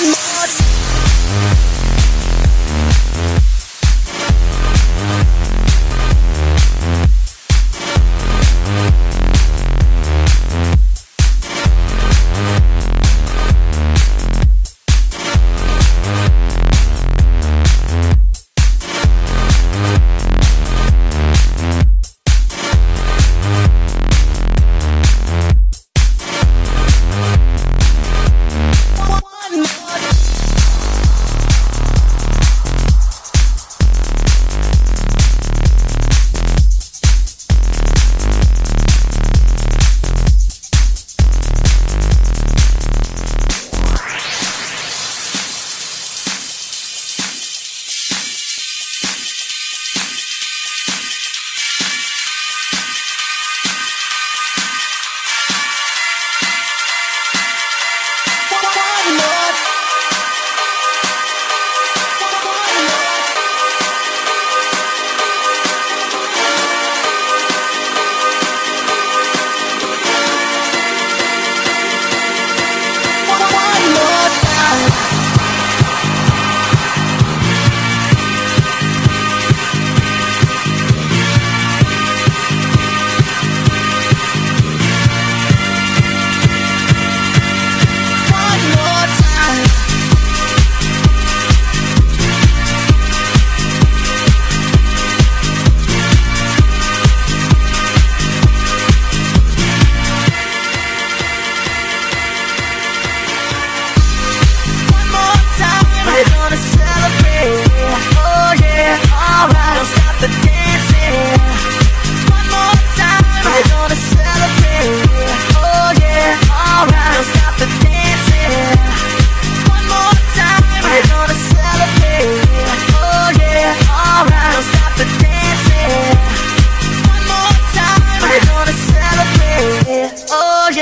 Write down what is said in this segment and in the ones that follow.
Mom.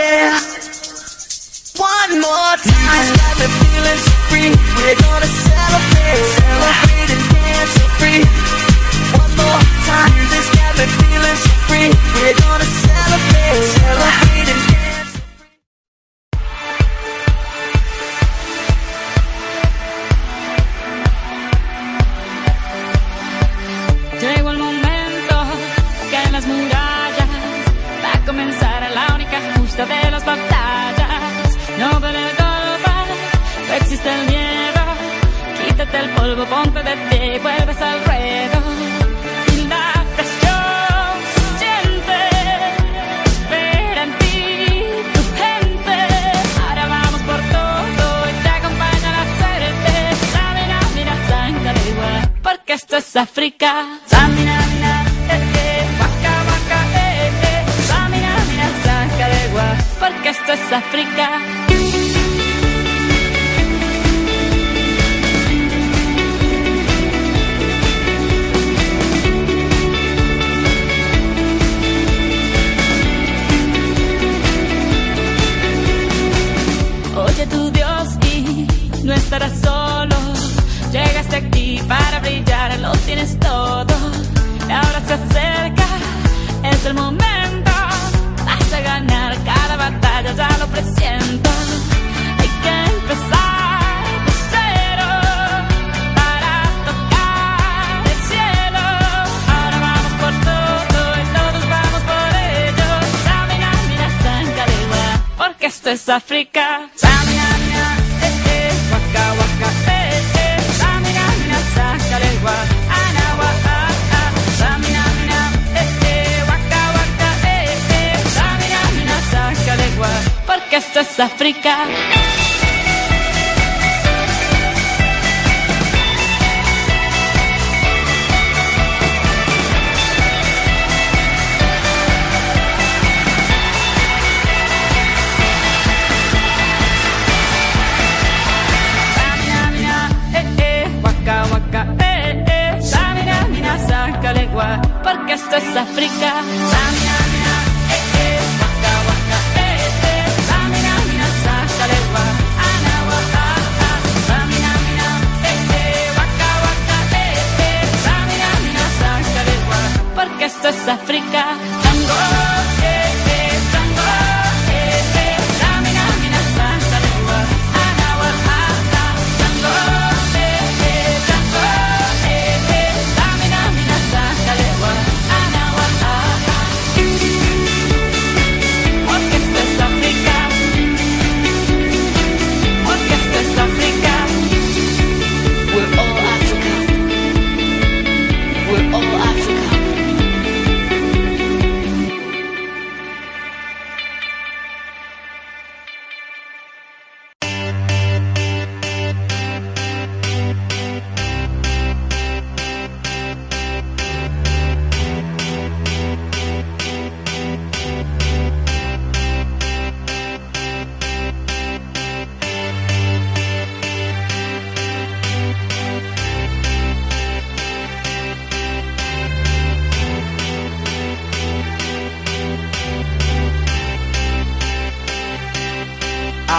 again One more time. Got me feeling so free We're gonna celebrate Celebrate and dance so free. One more time. This got me feeling so free We're gonna celebrate Celebrate. el polvo, ponte de pie, vuelves al ruedo. La presión siente, espera en ti tu gente. Ahora vamos por todo y te acompaña la suerte. Samina, mina, santa de igual, porque esto es África. Samina, mina, eh, eh, waka, waka, eh, eh. Samina, mina, santa de igual, porque esto es África. no estarás solo. Llegaste aquí para brillar, lo tienes todo. Ahora se acerca, es el momento. Vas a ganar cada batalla, ya lo presiento. Hay que empezar. esto es África. princesa África.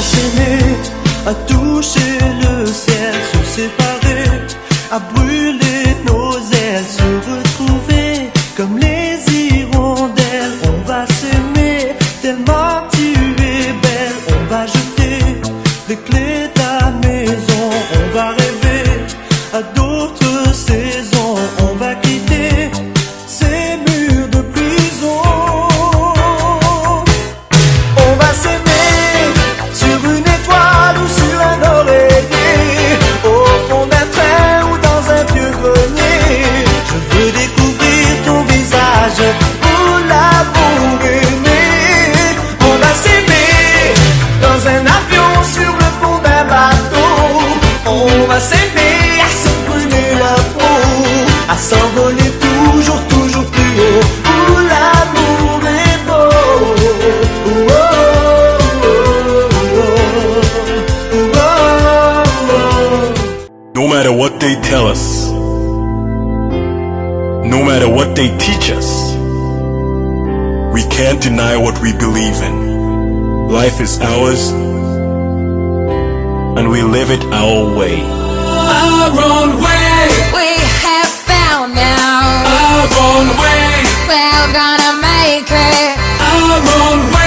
S'aimer, à toucher le ciel, se séparer, à brûler No matter what they tell us, no matter what they teach us, we can't deny what we believe in. Life is ours, and we live it our way. Our own way, We have found now. our own way, We're gonna make it. our own way.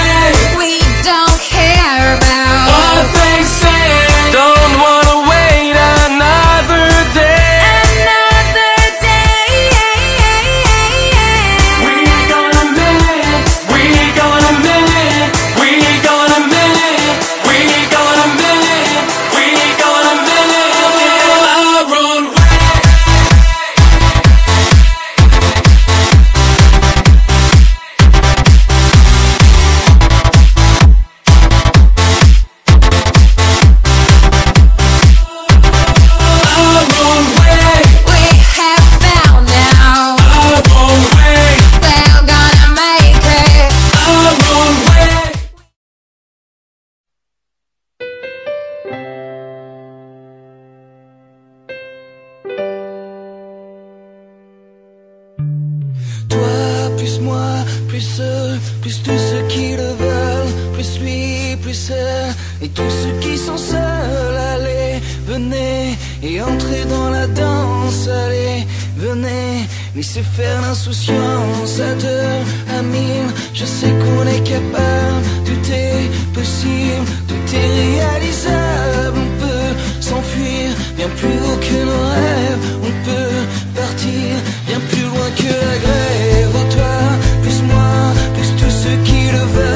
Venez, laissez faire l'insouciance à deux, à mille, je sais qu'on est capable, tout est possible, tout est réalisable, on peut s'enfuir bien plus haut que nos rêves, on peut partir bien plus loin que la grève. Oh, toi, plus moi, plus tous ceux qui le veulent,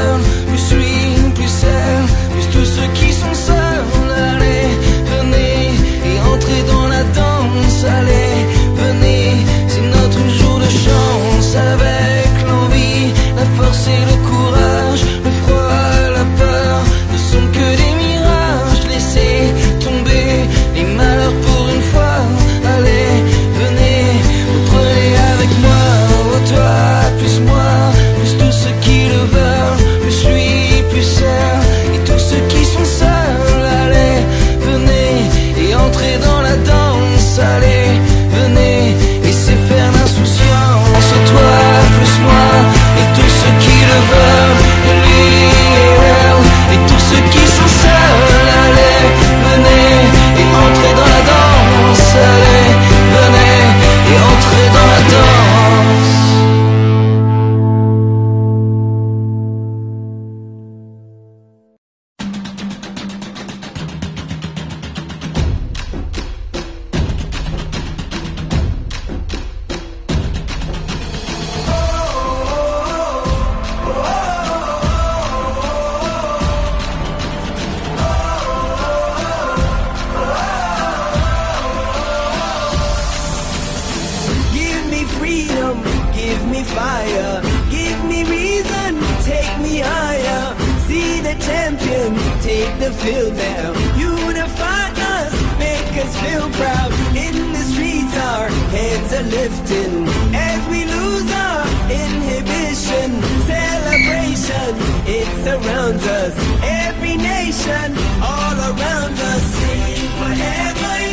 to feel down. Unify us, make us feel proud. In the streets, our heads are lifting. As we lose our inhibition, celebration, it surrounds us. Every nation, all around us, sing forever.